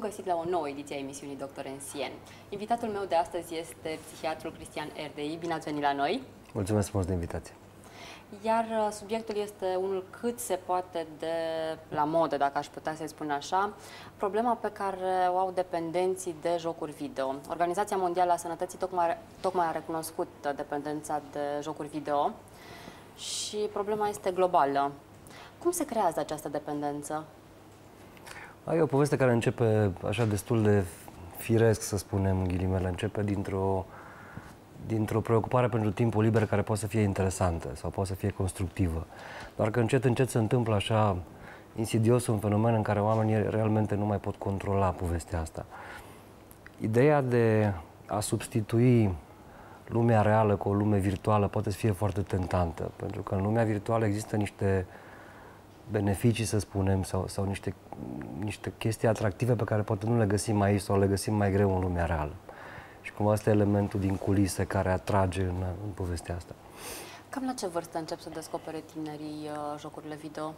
găsit la o nouă ediție a emisiunii Doctor în Sien. Invitatul meu de astăzi este psihiatrul Cristian Erdei. Bine ați venit la noi! Mulțumesc frumos de invitație! Iar uh, subiectul este unul cât se poate de la modă, dacă aș putea să-i spun așa, problema pe care o au dependenții de jocuri video. Organizația Mondială a Sănătății tocmai, tocmai a recunoscut dependența de jocuri video și problema este globală. Cum se creează această dependență? E o poveste care începe așa destul de firesc, să spunem, ghilimele. Începe dintr-o dintr-o preocupare pentru timpul liber care poate să fie interesantă sau poate să fie constructivă. Doar că încet, încet se întâmplă așa insidios un fenomen în care oamenii realmente nu mai pot controla povestea asta. Ideea de a substitui lumea reală cu o lume virtuală poate să fie foarte tentantă, pentru că în lumea virtuală există niște beneficii, să spunem, sau, sau niște, niște chestii atractive pe care poate nu le găsim aici sau le găsim mai greu în lumea reală. Și cumva asta e elementul din culise care atrage în, în povestea asta. Cam la ce vârstă încep să descopere tinerii uh, jocurile video?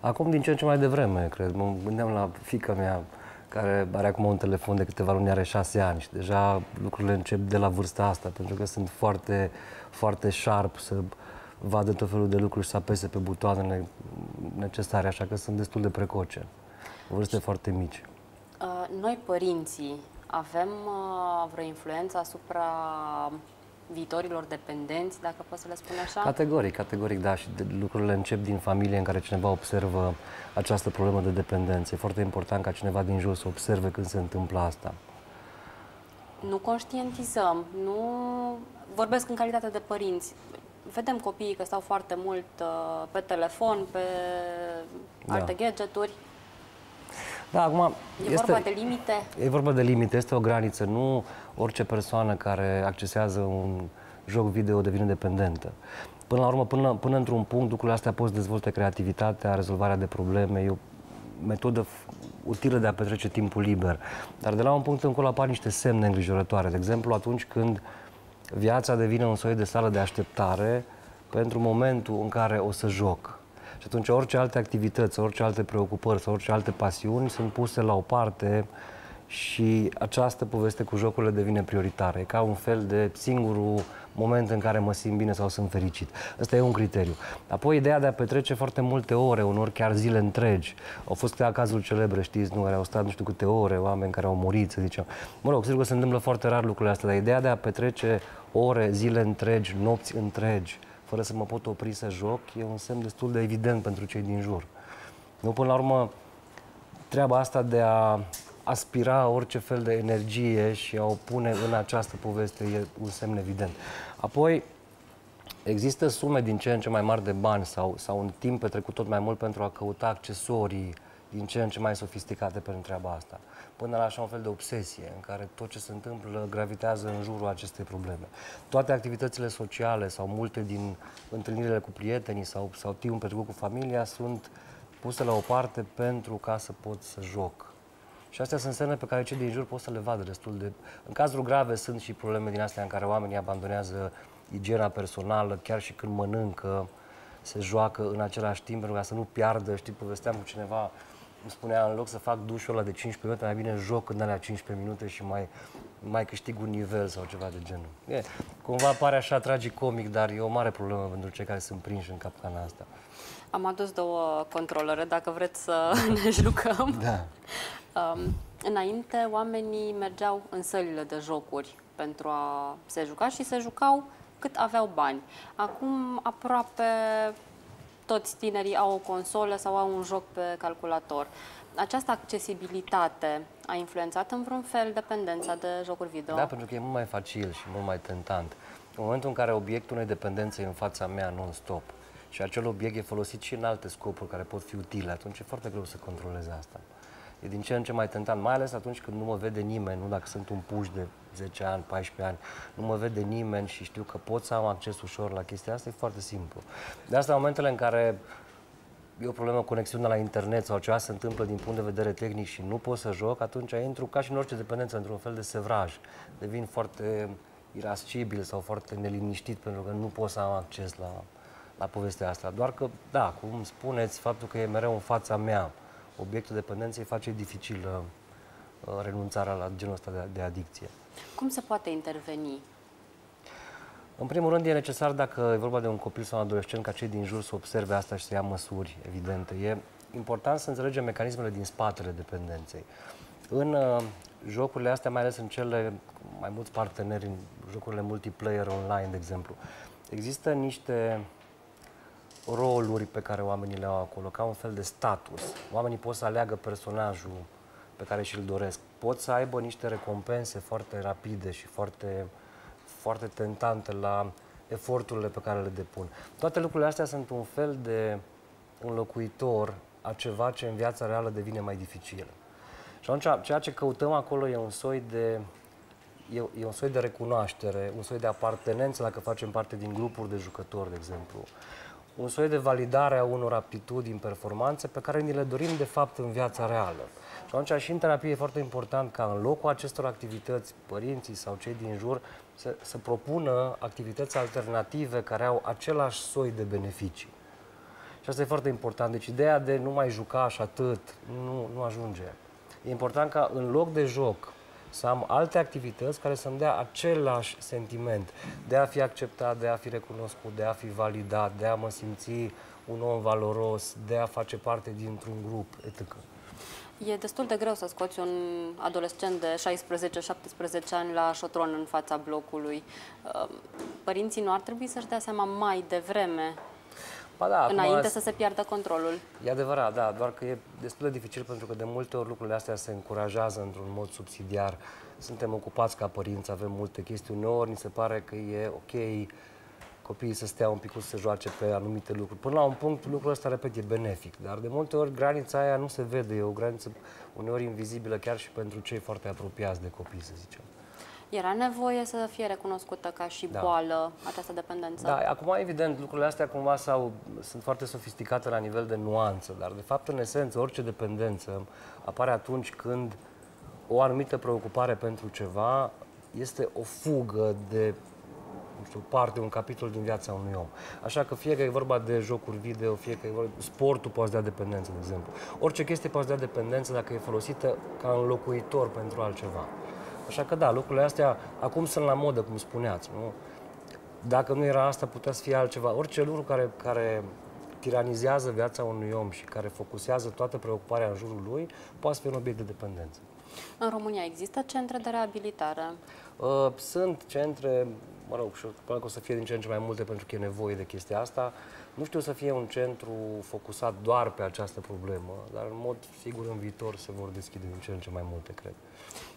Acum din ce în ce mai devreme, cred. Mă gândeam la fica mea, care are acum un telefon de câteva luni, are șase ani și deja lucrurile încep de la vârsta asta, pentru că sunt foarte, foarte sharp să vadă tot felul de lucruri și să apese pe butoanele necesare, așa că sunt destul de precoce, vârste foarte mici. Uh, noi, părinții, avem uh, vreo influență asupra viitorilor dependenți, dacă pot să le spun așa? Categoric, categoric, da. Și de, lucrurile încep din familie în care cineva observă această problemă de dependență. E foarte important ca cineva din jur să observe când se întâmplă asta. Nu conștientizăm, nu vorbesc în calitate de părinți. Vedem copiii că stau foarte mult uh, pe telefon, pe da. alte gadgeturi. Da, acum... E este, vorba de limite? E vorba de limite, este o graniță. Nu orice persoană care accesează un joc video devine dependentă. Până la urmă, până, până într-un punct, lucrurile astea poți dezvolta creativitatea, rezolvarea de probleme. E o metodă utilă de a petrece timpul liber. Dar de la un punct încolo apar niște semne îngrijorătoare. De exemplu, atunci când viața devine un soi de sală de așteptare pentru momentul în care o să joc. Și atunci orice alte activități, orice alte preocupări sau orice alte pasiuni sunt puse la o parte și această poveste cu jocurile devine prioritară. E ca un fel de singurul moment în care mă simt bine sau sunt fericit. Ăsta e un criteriu. Apoi ideea de a petrece foarte multe ore, unor chiar zile întregi. Au fost câteva cazuri celebre, știți, nu, care au stat nu știu câte ore, oameni care au murit, să zicem. Mă rog, sigur că se întâmplă foarte rar lucrurile astea, dar ideea de a petrece ore, zile întregi, nopți întregi, fără să mă pot opri să joc, e un semn destul de evident pentru cei din jur. Nu, până la urmă, treaba asta de a aspira orice fel de energie și a o pune în această poveste e un semn evident. Apoi, există sume din ce în ce mai mari de bani sau, sau un timp petrecut tot mai mult pentru a căuta accesorii din ce în ce mai sofisticate pentru treaba asta până la așa un fel de obsesie în care tot ce se întâmplă gravitează în jurul acestei probleme. Toate activitățile sociale sau multe din întâlnirile cu prietenii sau, sau timpul petrecut cu familia sunt puse la o parte pentru ca să pot să joc. Și astea sunt semne pe care cei din jur pot să le vadă destul de... În cazuri grave sunt și probleme din astea în care oamenii abandonează igiena personală, chiar și când mănâncă, se joacă în același timp pentru ca să nu piardă. Știi, povesteam cu cineva îmi spunea, în loc să fac dușul ăla de 15 minute, mai bine joc în alea 15 minute și mai, mai câștig un nivel sau ceva de genul. E, cumva pare așa tragicomic, dar e o mare problemă pentru cei care sunt prinși în capcana asta. Am adus două controlere, dacă vreți să ne jucăm. Da. Um, înainte, oamenii mergeau în sălile de jocuri pentru a se juca și se jucau cât aveau bani. Acum, aproape toți tinerii au o consolă sau au un joc pe calculator. Această accesibilitate a influențat în vreun fel dependența de jocuri video? Da, pentru că e mult mai facil și mult mai tentant. În momentul în care obiectul unei dependențe e în fața mea non-stop și acel obiect e folosit și în alte scopuri care pot fi utile, atunci e foarte greu să controlezi asta e din ce în ce mai tentant, mai ales atunci când nu mă vede nimeni, nu dacă sunt un puș de 10 ani, 14 ani, nu mă vede nimeni și știu că pot să am acces ușor la chestia asta, e foarte simplu. De asta, în momentele în care e o problemă conexiunea la internet sau ceva se întâmplă din punct de vedere tehnic și nu pot să joc, atunci intru ca și în orice dependență într-un fel de sevraj. Devin foarte irascibil sau foarte neliniștit pentru că nu pot să am acces la, la povestea asta. Doar că, da, cum spuneți, faptul că e mereu în fața mea, obiectul dependenței face dificil uh, renunțarea la genul ăsta de, de adicție. Cum se poate interveni? În primul rând, e necesar, dacă e vorba de un copil sau un adolescent, ca cei din jur să observe asta și să ia măsuri evidente. E important să înțelegem mecanismele din spatele dependenței. În uh, jocurile astea, mai ales în cele mai mulți parteneri, în jocurile multiplayer online, de exemplu, există niște roluri pe care oamenii le au acolo, ca un fel de status. Oamenii pot să aleagă personajul pe care și-l doresc. Pot să aibă niște recompense foarte rapide și foarte, foarte tentante la eforturile pe care le depun. Toate lucrurile astea sunt un fel de înlocuitor a ceva ce în viața reală devine mai dificil. Și atunci, ceea ce căutăm acolo e un soi de e, e un soi de recunoaștere, un soi de apartenență dacă facem parte din grupuri de jucători, de exemplu. Un soi de validare a unor aptitudini, performanțe pe care ni le dorim de fapt în viața reală. Și atunci și în terapie e foarte important ca în locul acestor activități, părinții sau cei din jur să, să propună activități alternative care au același soi de beneficii. Și asta e foarte important. Deci ideea de nu mai juca și atât nu, nu ajunge. E important ca în loc de joc să am alte activități care să-mi dea același sentiment de a fi acceptat, de a fi recunoscut, de a fi validat, de a mă simți un om valoros, de a face parte dintr-un grup, etc. E destul de greu să scoți un adolescent de 16-17 ani la șotron în fața blocului. Ehm, părinții nu ar trebui să-și dea seama mai devreme Ba da, înainte să se piardă controlul. E adevărat, da, doar că e destul de dificil pentru că de multe ori lucrurile astea se încurajează într-un mod subsidiar. Suntem ocupați ca părinți, avem multe chestii. Uneori ni se pare că e ok copiii să stea un pic să se joace pe anumite lucruri. Până la un punct, lucrul ăsta, repet, e benefic. Dar de multe ori granița aia nu se vede, e o graniță uneori invizibilă chiar și pentru cei foarte apropiați de copii, să zicem. Era nevoie să fie recunoscută ca și da. boală această dependență? Da, acum evident lucrurile astea cumva sau sunt foarte sofisticate la nivel de nuanță, dar de fapt în esență orice dependență apare atunci când o anumită preocupare pentru ceva este o fugă de nu știu, parte, un capitol din viața unui om. Așa că fie că e vorba de jocuri video, fie că e vorba de sportul poate da dependență, de exemplu. Orice chestie poate da dependență dacă e folosită ca înlocuitor pentru altceva. Așa că da, lucrurile astea acum sunt la modă, cum spuneați, nu? Dacă nu era asta, putea să fie altceva. Orice lucru care, care tiranizează viața unui om și care focusează toată preocuparea în jurul lui, poate să fie un obiect de dependență. În România există centre de reabilitare? Uh, sunt centre, mă rog, și că o să fie din ce în ce mai multe pentru că e nevoie de chestia asta. Nu știu să fie un centru focusat doar pe această problemă, dar în mod sigur în viitor se vor deschide din ce în ce mai multe, cred.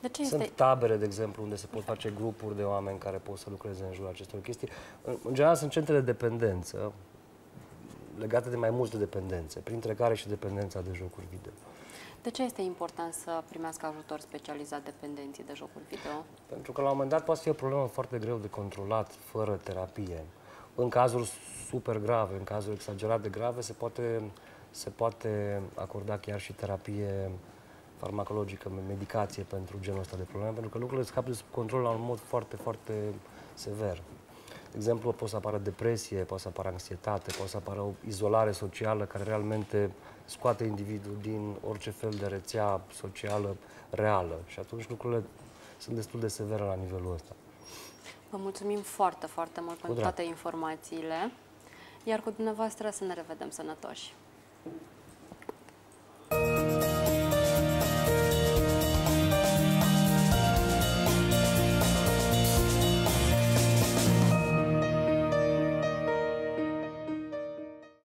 De ce Sunt este... tabere, de exemplu, unde se pot face grupuri de oameni care pot să lucreze în jurul acestor chestii. În, în general sunt centre de dependență, legate de mai multe dependențe, printre care și dependența de jocuri video. De ce este important să primească ajutor specializat dependenții de jocuri video? Pentru că la un moment dat poate fi o problemă foarte greu de controlat fără terapie. În cazuri super grave, în cazuri exagerat de grave, se poate, se poate acorda chiar și terapie farmacologică, medicație pentru genul ăsta de probleme, pentru că lucrurile scapă de sub control la un mod foarte, foarte sever. De exemplu, poate să apară depresie, poate să apară anxietate, poate să apară o izolare socială care realmente scoate individul din orice fel de rețea socială reală. Și atunci lucrurile sunt destul de severe la nivelul ăsta. Vă mulțumim foarte, foarte mult pentru toate informațiile, iar cu dumneavoastră să ne revedem sănătoși.